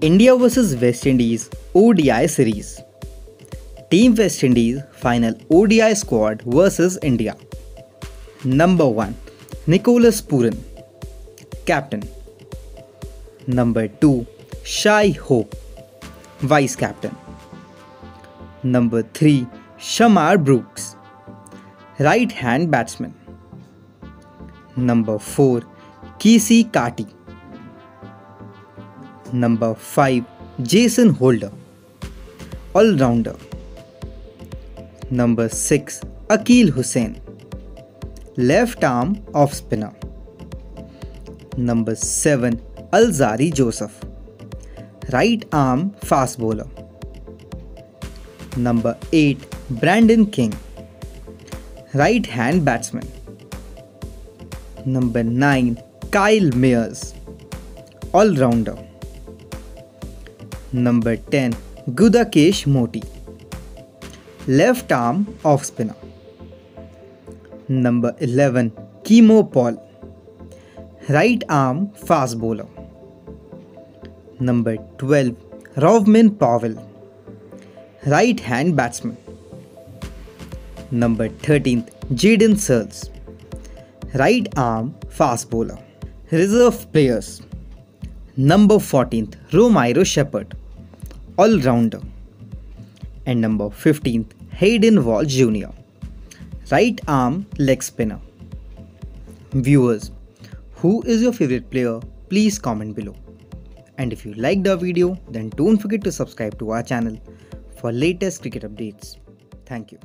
India vs West Indies ODI series. Team West Indies final ODI squad versus India. Number 1 Nicholas Pooran Captain. Number 2 Shai Hope Vice Captain. Number 3 Shamarh Brooks Right hand batsman. Number 4 Keacy Carty Number 5 Jason Holder All Rounder Number 6 Akeal Hosein Left arm off spinner. Number 7 Alzarri Joseph Right arm fast bowler. Number 8 Brandon King Right hand batsman. Number 9 Kyle Mayers All Rounder Number 10 Gudakesh Motie. Left arm off spinner. Number 11 Keemo Paul. Right arm fast bowler. Number 12 Rovman Powell. Right hand batsman. Number 13th Jayden Seales. Right arm fast bowler. Reserve players Number 14th Romario Shepherd all rounder. And number 15th, Hayden Walsh Jr., right arm leg spinner. Viewers, who is your favorite player? Please comment below. And if you liked our video, then don't forget to subscribe to our channel for latest cricket updates. Thank you.